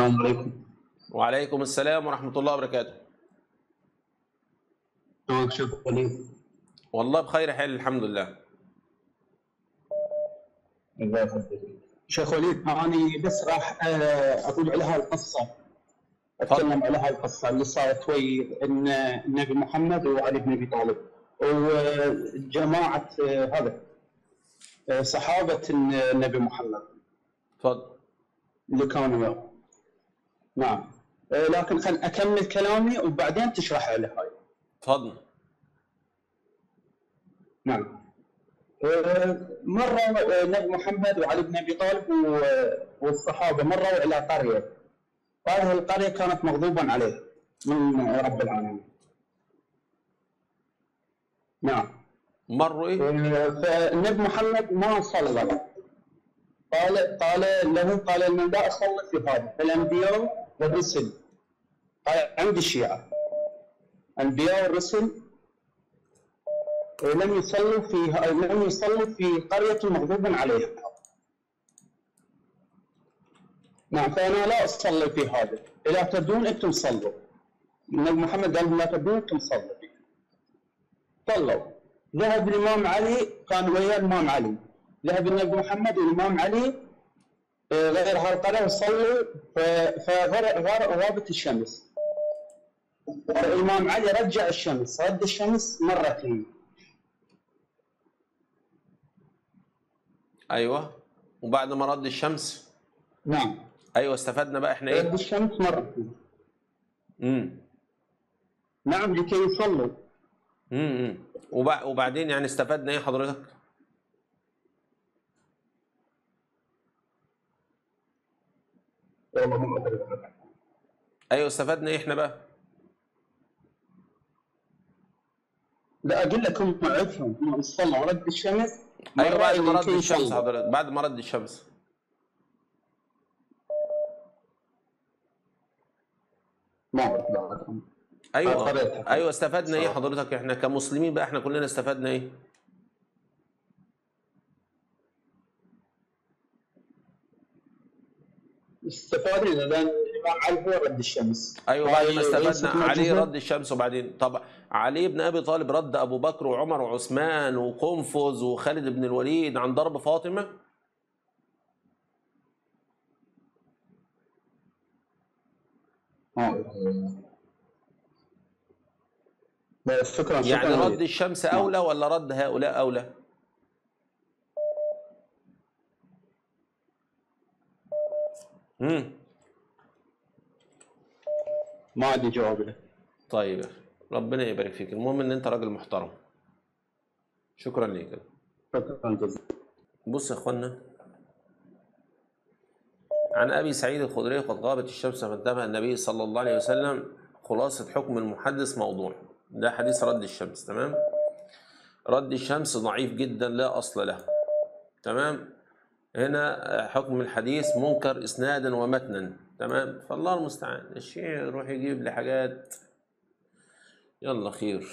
السلام عليكم. وعليكم السلام ورحمة الله وبركاته. شلونك شيخ؟ والله بخير حال الحمد لله. الله يخليك شيخ وليد أنا بس راح آه، أقول على هالقصة. أتكلم على هالقصة اللي صارت وي إن النبي محمد وعلي بن ابي طالب. وجماعة آه، هذا آه، صحابة النبي محمد. اتفضل اللي كانوا وياه نعم. آه، لكن خل أكمل كلامي وبعدين تشرح على هاي. اتفضل نعم. آه، مرة آه، النبي محمد وعلي بن أبي طالب و- والصحابة مروا إلى قرية. هذه القرية كانت مغضوبا عليها من رب العالمين. نعم. مروا؟ آه، فالنبي محمد ما صلى. قال قال له قال ان لا اصلي في هذا فالانبياء والرسل قال عند الشيعة الانبياء والرسل لم يصلوا في لم يصلوا في قرية مغضوب عليها. نعم فأنا لا أصلي في هذا. إذا تبدون أنتم صلوا. النبي محمد قال لا تبدون أنتم صلوا. صلوا ذهب الإمام علي كان ويا الإمام علي. ذهب النبي محمد والإمام علي آه، غير هالقرية وصلوا فغابت الشمس. الإمام علي رجع الشمس رد الشمس مرتين. أيوه. وبعد ما رد الشمس؟ نعم. أيوه استفدنا بقى إحنا رد إيه؟ الشمس مرتين. امم نعم لكي يصلوا. امم وبع- وبعدين يعني استفدنا إيه حضرتك؟ أيوه استفدنا إيه إحنا بقى؟ لا أقول لكم عفوا هم صلوا رد الشمس أيوه بعد ما رد الشمس. حضرتك بعد ما رد الشمس ما. أيوه. أيوه استفدنا إيه. حضرتك إحنا كمسلمين بقى إحنا كلنا استفدنا إيه؟ استفادنا الإمام علي هو رد الشمس أيوه بعد ما استفدنا علي. رد الشمس وبعدين طب علي بن أبي طالب رد أبو بكر وعمر وعثمان وقنفذ وخالد بن الوليد عن ضرب فاطمة آه. شكرا يعني رد الشمس أولى ولا رد هؤلاء أولى؟ امم ما عندي جواب. له طيب ربنا يبارك فيك. المهم إن أنت راجل محترم. شكرا ليك. شكرا جزيلا. بص يا إخوانا عن أبي سعيد الخدري قد غابت الشمس فانتبه النبي صلى الله عليه وسلم. خلاصة حكم المحدث موضوع. ده حديث رد الشمس تمام؟ رد الشمس ضعيف جدا لا أصل له. تمام؟ هنا حكم الحديث منكر إسنادا ومتنا. تمام؟ فالله المستعان. الشيء يروح يجيب لي حاجات. يلا خير.